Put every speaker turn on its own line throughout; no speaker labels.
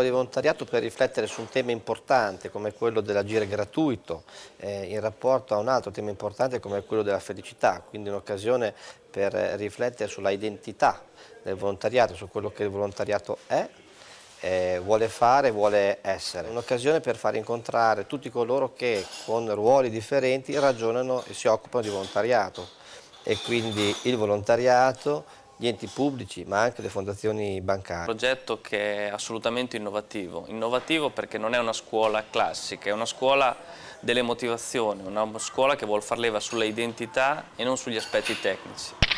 di volontariato per riflettere su un tema importante come quello dell'agire gratuito eh, in rapporto a un altro tema importante come quello della felicità, quindi un'occasione per riflettere sulla identità del volontariato, su quello che il volontariato è, eh, vuole fare, vuole essere. Un'occasione per far incontrare tutti coloro che con ruoli differenti ragionano e si occupano di volontariato e quindi il volontariato gli enti pubblici ma anche le fondazioni bancarie.
Un progetto che è assolutamente innovativo, innovativo perché non è una scuola classica, è una scuola delle motivazioni, una scuola che vuole far leva sulle identità e non sugli aspetti tecnici.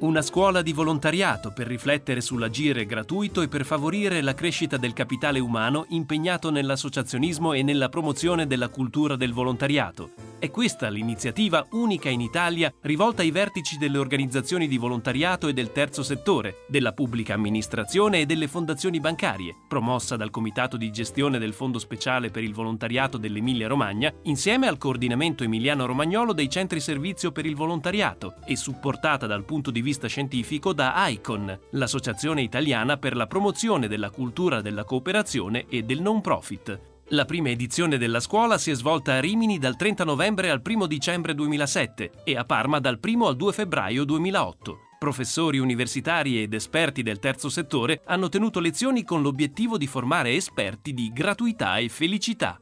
Una scuola di volontariato per riflettere sull'agire gratuito e per favorire la crescita del capitale umano impegnato nell'associazionismo e nella promozione della cultura del volontariato. È questa l'iniziativa unica in Italia rivolta ai vertici delle organizzazioni di volontariato e del terzo settore, della pubblica amministrazione e delle fondazioni bancarie, promossa dal Comitato di gestione del Fondo speciale per il volontariato dell'Emilia-Romagna, insieme al coordinamento emiliano-romagnolo dei centri servizio per il volontariato e supportata dal punto di vista scientifico da ICON, l'Associazione italiana per la promozione della cultura della cooperazione e del non profit. La prima edizione della scuola si è svolta a Rimini dal 30 novembre al 1 dicembre 2007 e a Parma dal 1 al 2 febbraio 2008. Professori universitari ed esperti del terzo settore hanno tenuto lezioni con l'obiettivo di formare esperti di gratuità e felicità.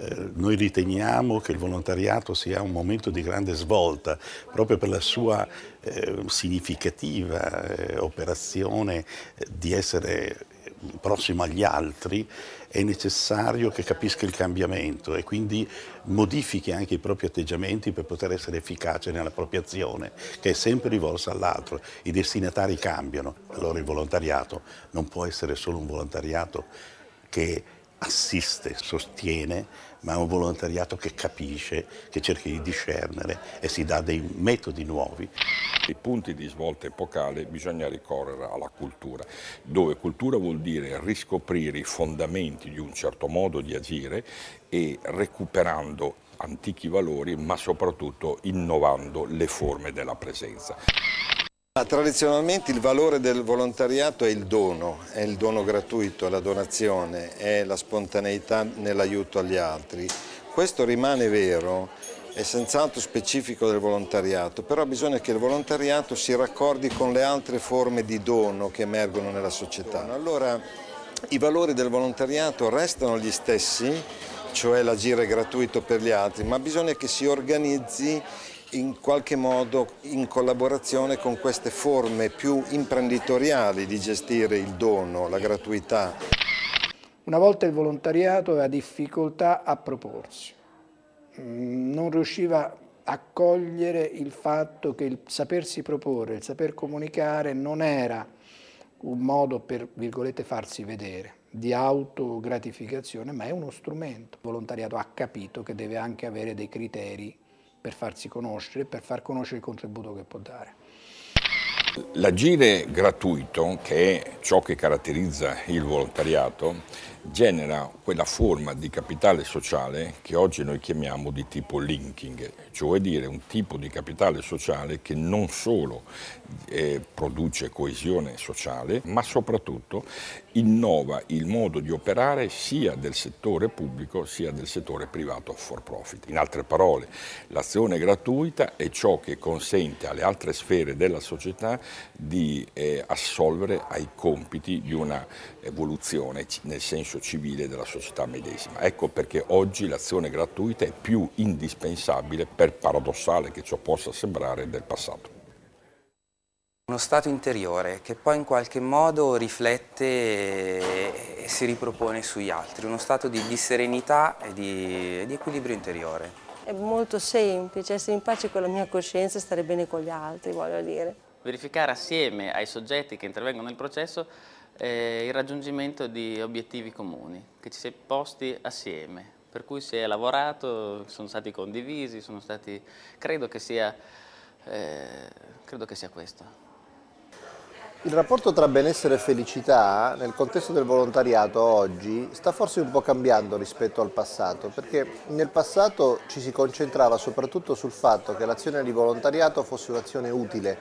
Eh, noi riteniamo che il volontariato sia un momento di grande svolta proprio per la sua eh, significativa eh, operazione eh, di essere prossimo agli altri è necessario che capisca il cambiamento e quindi modifichi anche i propri atteggiamenti per poter essere efficace nella propria azione, che è sempre rivolta all'altro. I destinatari cambiano, allora il volontariato non può essere solo un volontariato che assiste, sostiene, ma è un volontariato che capisce, che cerca di discernere e si dà dei metodi nuovi.
I punti di svolta epocale bisogna ricorrere alla cultura, dove cultura vuol dire riscoprire i fondamenti di un certo modo di agire e recuperando antichi valori, ma soprattutto innovando le forme della presenza.
Tradizionalmente il valore del volontariato è il dono, è il dono gratuito, è la donazione, è la spontaneità nell'aiuto agli altri. Questo rimane vero, è senz'altro specifico del volontariato, però bisogna che il volontariato si raccordi con le altre forme di dono che emergono nella società. Allora i valori del volontariato restano gli stessi, cioè l'agire gratuito per gli altri, ma bisogna che si organizzi in qualche modo in collaborazione con queste forme più imprenditoriali di gestire il dono, la gratuità.
Una volta il volontariato aveva difficoltà a proporsi, mm, non riusciva a cogliere il fatto che il sapersi proporre, il saper comunicare non era un modo per, virgolette, farsi vedere di autogratificazione, ma è uno strumento. Il volontariato ha capito che deve anche avere dei criteri per farsi conoscere, per far conoscere il contributo che può dare.
L'agire gratuito, che è ciò che caratterizza il volontariato, genera quella forma di capitale sociale che oggi noi chiamiamo di tipo linking, cioè dire un tipo di capitale sociale che non solo eh, produce coesione sociale, ma soprattutto innova il modo di operare sia del settore pubblico sia del settore privato for profit. In altre parole, l'azione gratuita è ciò che consente alle altre sfere della società di eh, assolvere ai compiti di una evoluzione nel senso civile della società medesima. Ecco perché oggi l'azione gratuita è più indispensabile, per paradossale che ciò possa sembrare, del passato.
Uno stato interiore che poi in qualche modo riflette e si ripropone sugli altri, uno stato di, di serenità e di, di equilibrio interiore.
È molto semplice, essere in pace con la mia coscienza e stare bene con gli altri, voglio dire.
Verificare assieme ai soggetti che intervengono nel processo eh, il raggiungimento di obiettivi comuni, che ci si è posti assieme, per cui si è lavorato, sono stati condivisi, sono stati, credo che sia, eh, credo che sia questo.
Il rapporto tra benessere e felicità nel contesto del volontariato oggi sta forse un po' cambiando rispetto al passato, perché nel passato ci si concentrava soprattutto sul fatto che l'azione di volontariato fosse un'azione utile,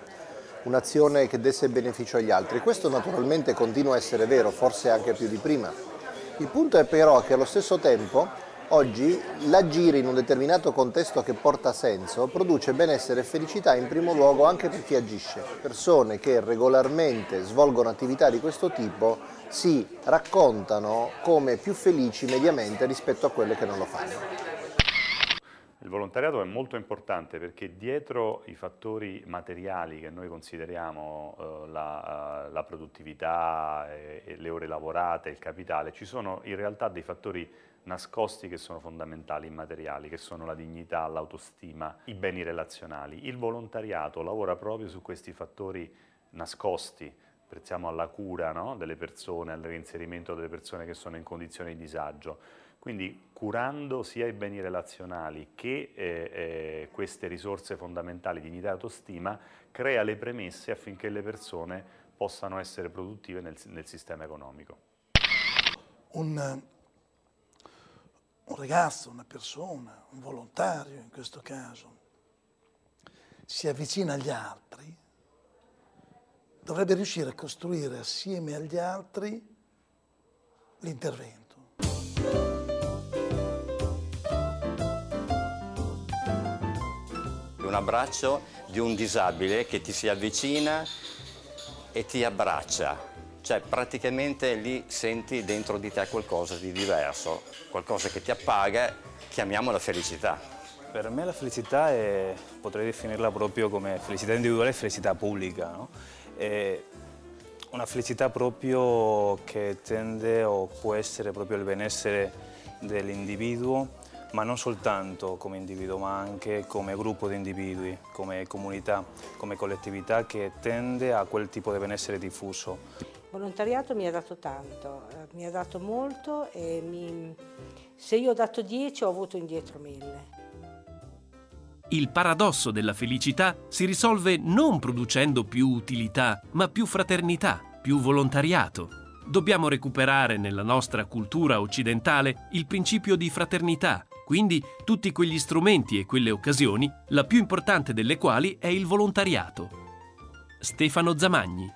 un'azione che desse beneficio agli altri. Questo naturalmente continua a essere vero, forse anche più di prima. Il punto è però che allo stesso tempo Oggi l'agire in un determinato contesto che porta senso produce benessere e felicità in primo luogo anche per chi agisce. Persone che regolarmente svolgono attività di questo tipo si raccontano come più felici mediamente rispetto a quelle che non lo fanno.
Il volontariato è molto importante perché dietro i fattori materiali che noi consideriamo eh, la, la, produttività, eh, le ore lavorate, il capitale, ci sono in realtà dei fattori nascosti che sono fondamentali, immateriali, che sono la dignità, l'autostima, i beni relazionali. Il volontariato lavora proprio su questi fattori nascosti, pensiamo alla cura no? delle persone, al reinserimento delle persone che sono in condizioni di disagio. Quindi curando sia i beni relazionali che eh, eh, queste risorse fondamentali, dignità e autostima, crea le premesse affinché le persone possano essere produttive nel, nel sistema economico.
Un un ragazzo, una persona, un volontario in questo caso, si avvicina agli altri, dovrebbe riuscire a costruire assieme agli altri l'intervento.
Un abbraccio di un disabile che ti si avvicina e ti abbraccia cioè praticamente lì senti dentro di te qualcosa di diverso, qualcosa che ti appaga, chiamiamola felicità.
Per me la felicità è, potrei definirla proprio come felicità individuale e felicità pubblica. No? Una felicità proprio che tende o può essere proprio il benessere dell'individuo, ma non soltanto come individuo, ma anche come gruppo di individui, come comunità, come collettività che tende a quel tipo di benessere diffuso.
Volontariato mi ha dato tanto, eh, mi ha dato molto e mi... se io ho dato 10 ho avuto indietro 1000.
Il paradosso della felicità si risolve non producendo più utilità, ma più fraternità, più volontariato. Dobbiamo recuperare nella nostra cultura occidentale il principio di fraternità, quindi tutti quegli strumenti e quelle occasioni, la più importante delle quali è il volontariato. Stefano Zamagni